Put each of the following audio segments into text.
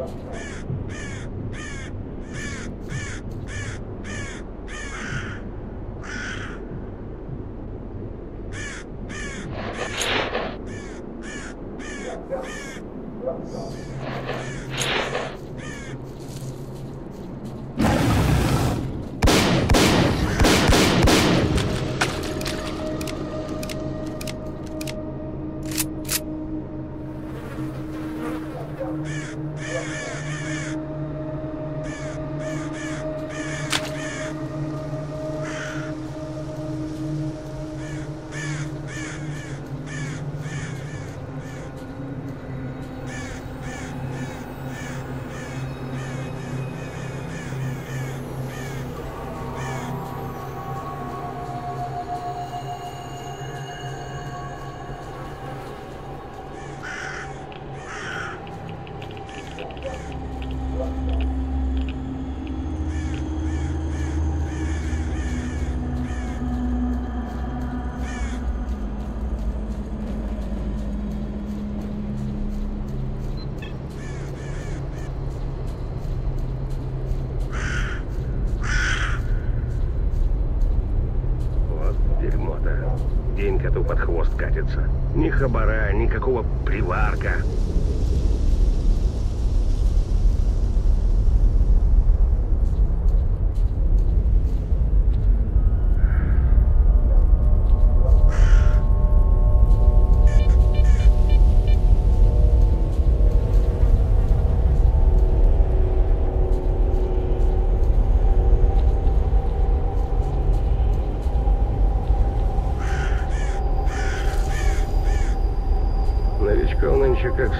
えっ? Катится. Ни хабара, никакого приварка. нынче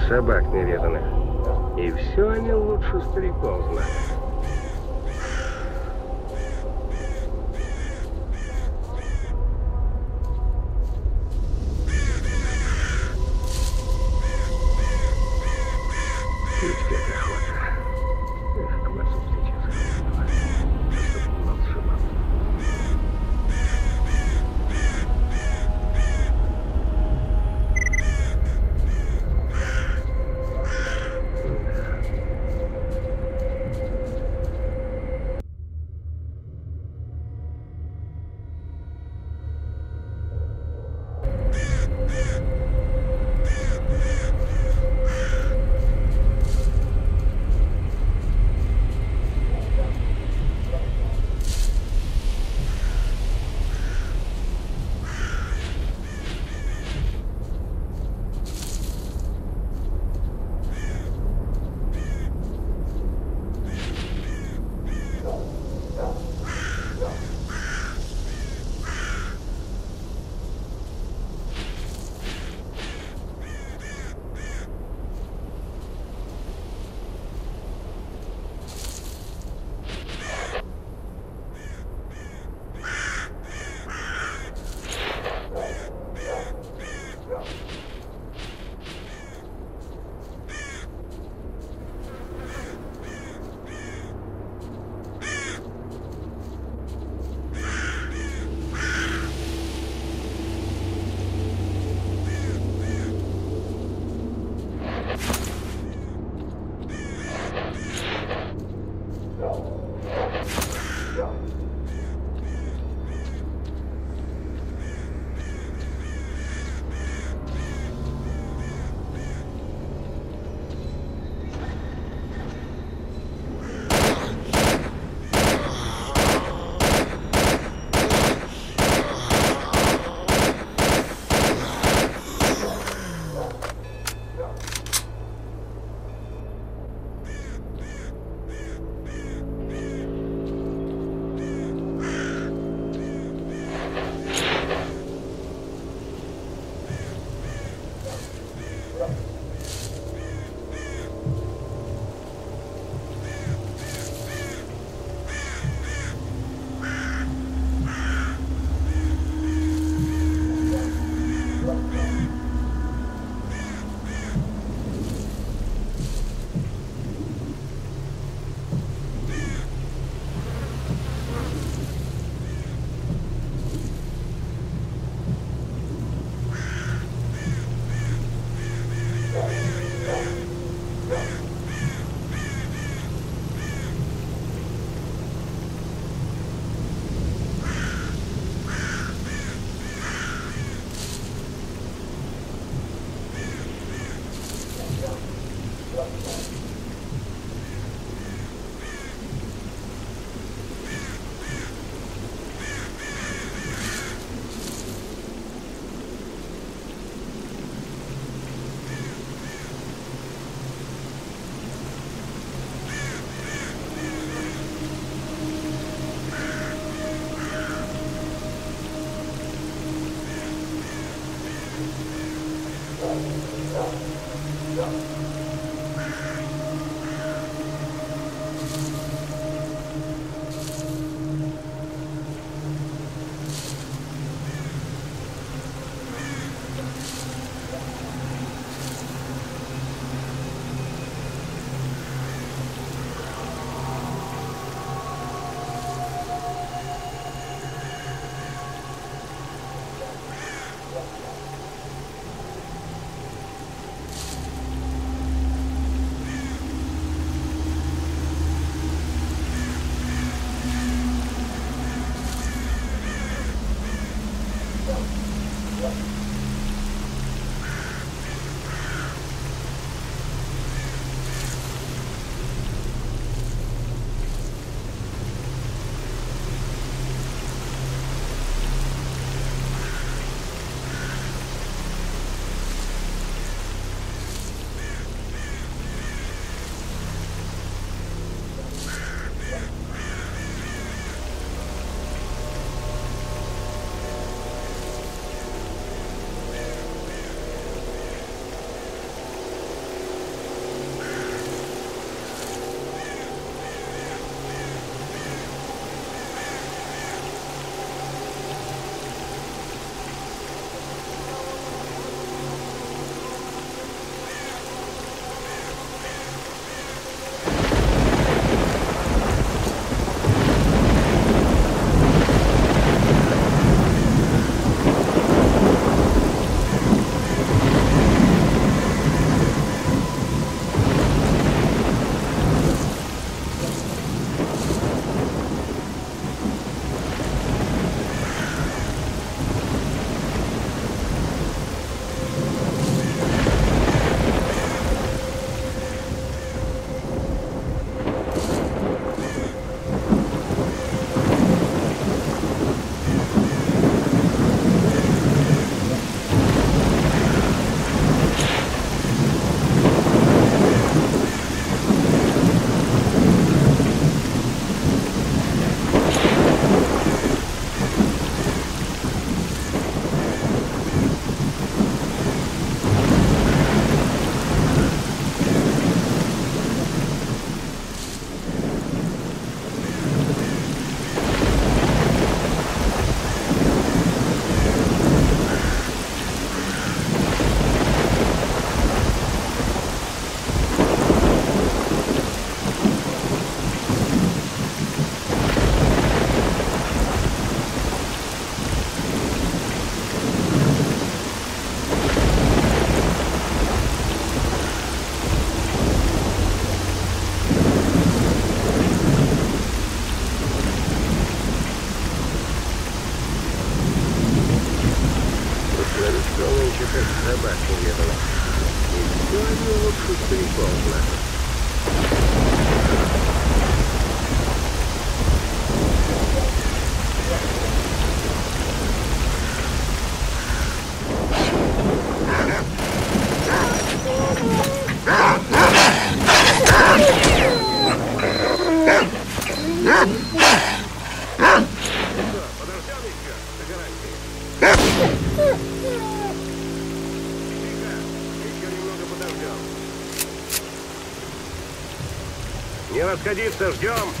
садиться, ждем.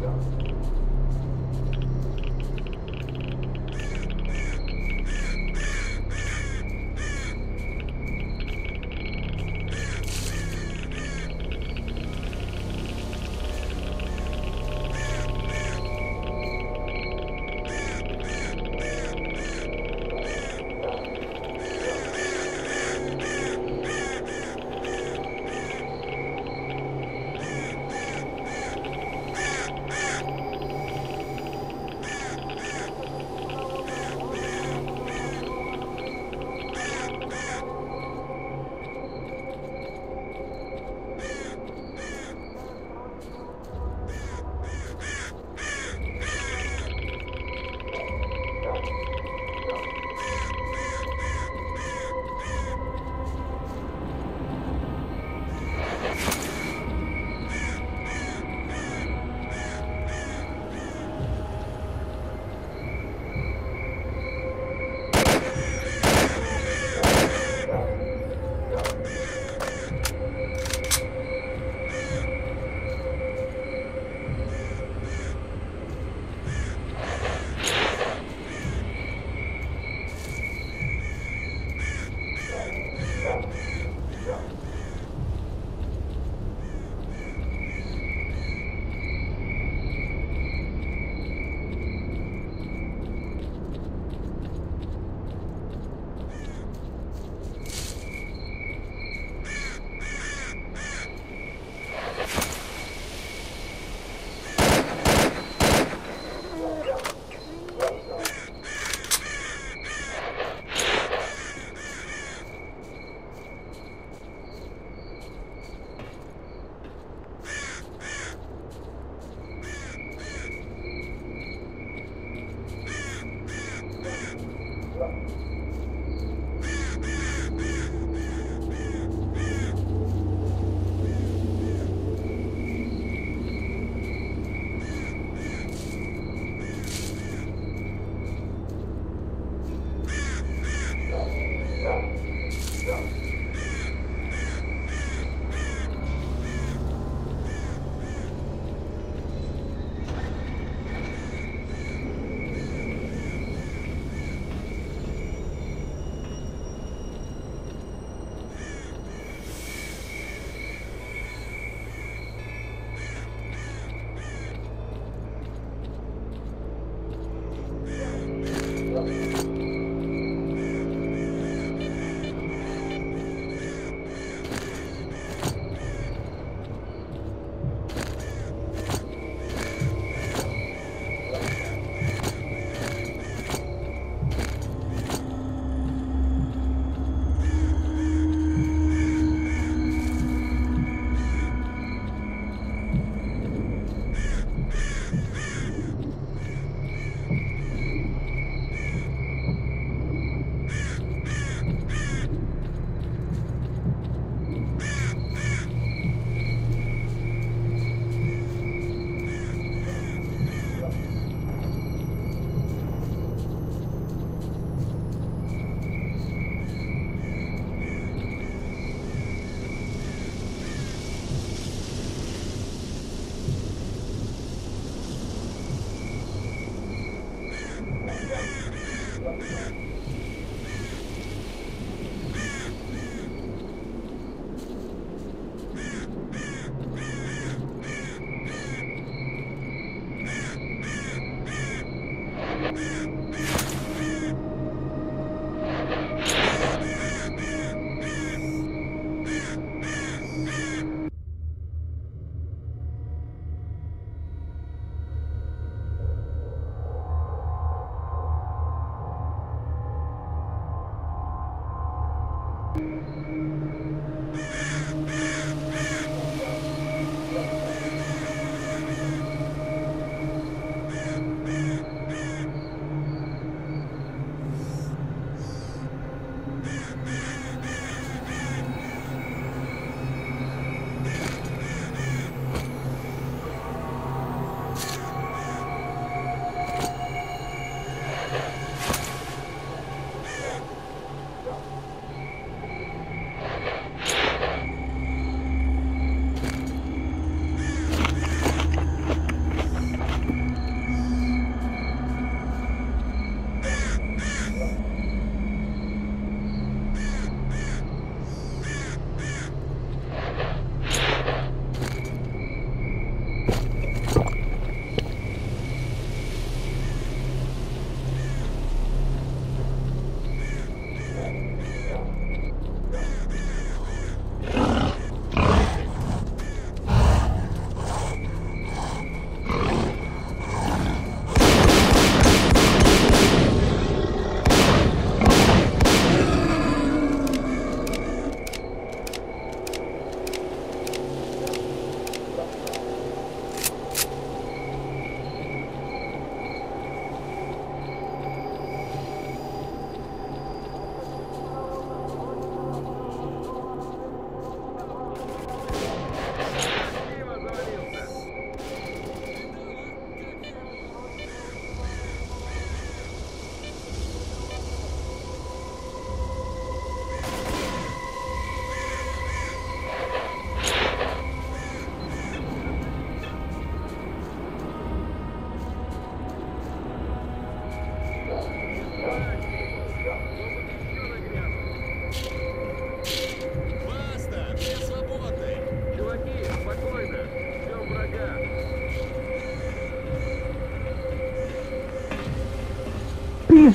you.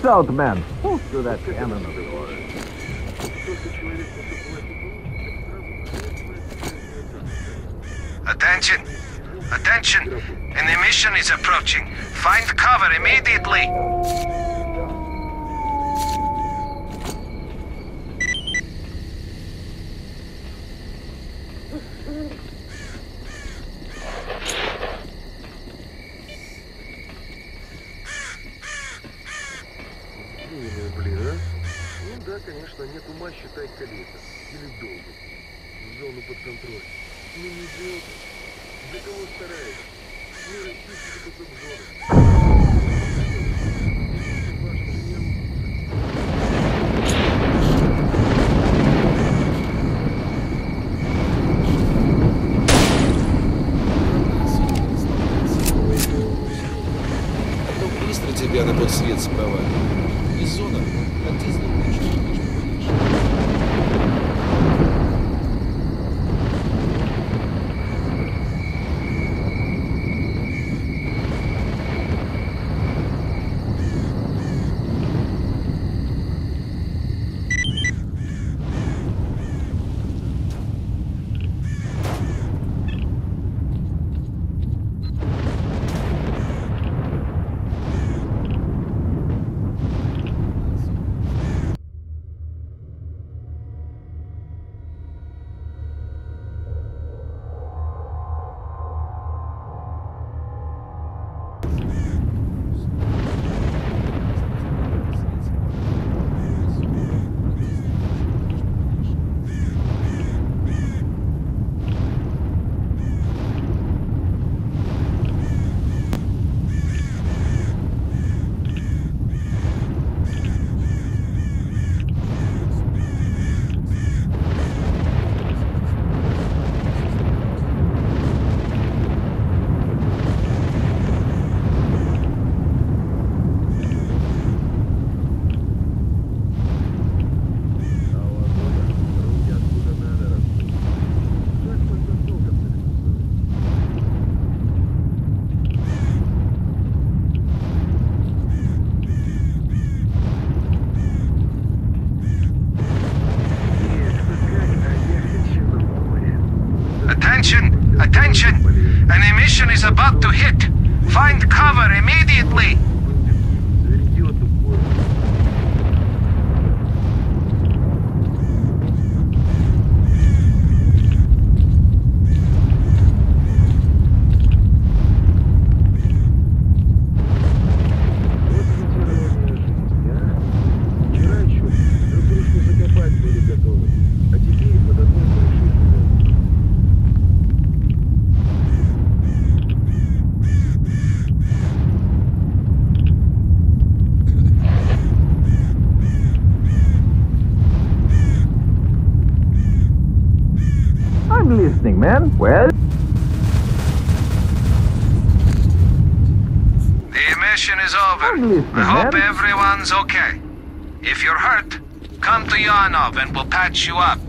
Peace out, man. Do that cannon of yours. Attention! Attention! An emission is approaching. Find cover immediately! свет справа. Listening, man. Well, The emission is over. Listening, I hope man. everyone's okay. If you're hurt, come to Yanov and we'll patch you up.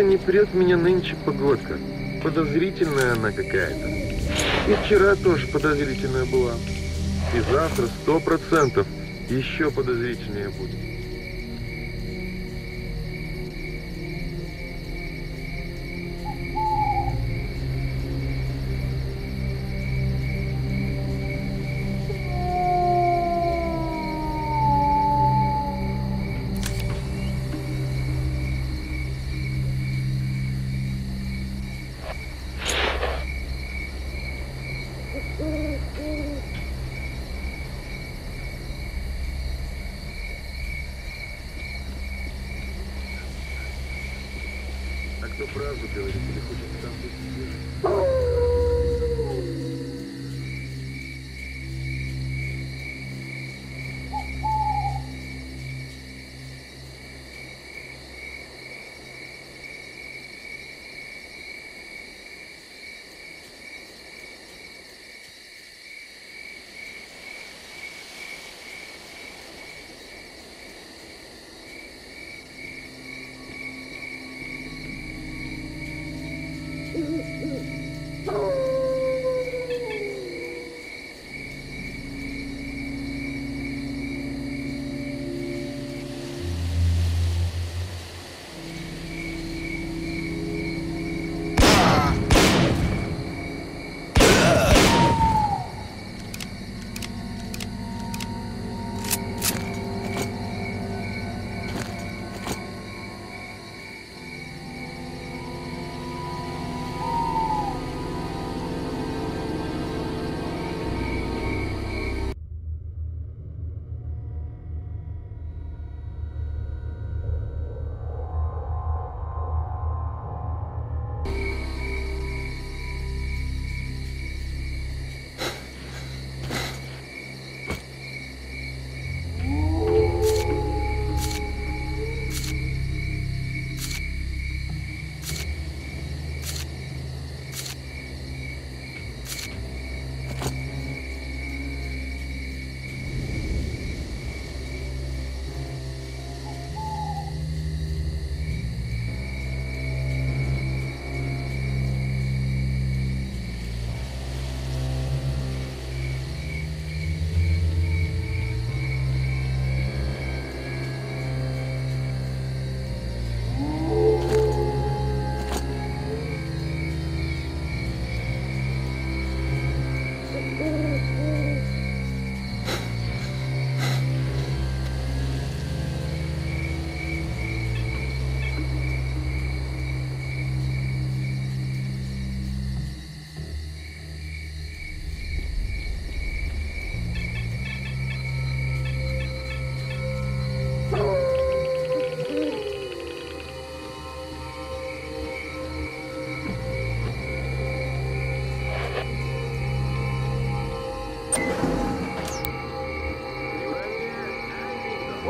Че-то не прет меня нынче погодка. Подозрительная она какая-то. И вчера тоже подозрительная была. И завтра сто процентов еще подозрительнее будет. prazo, Franco, que eu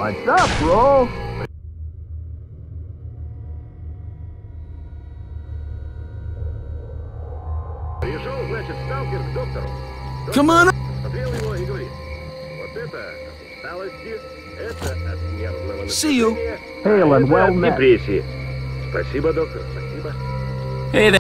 What's up, bro? Пришел, значит, сталкер к доктору. Come on! Смотрел его и говорит, вот это от усталости, это от нервного See you. напряжения, Hail а and это well от met. депрессии. Спасибо, доктор, спасибо. Hey there.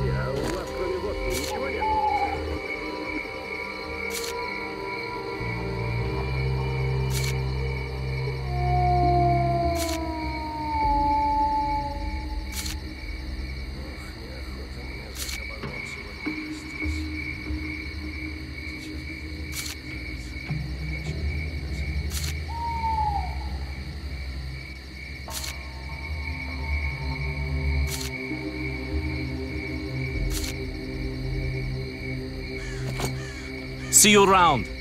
See you around.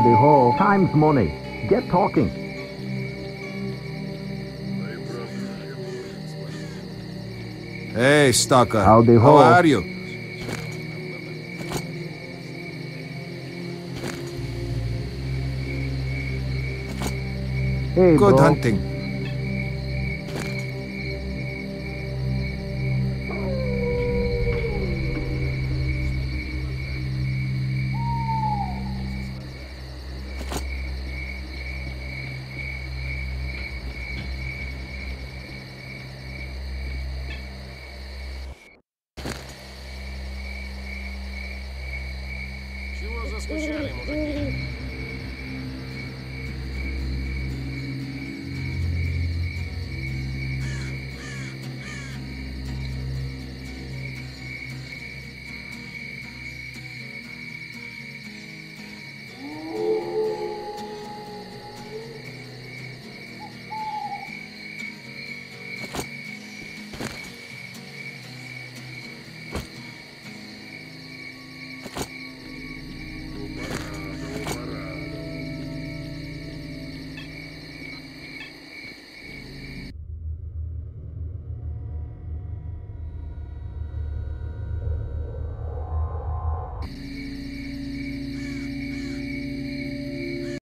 Howdy ho. Time's money. Get talking. Hey, stalker. Howdy How ho. are you? Hey, Good bro. hunting.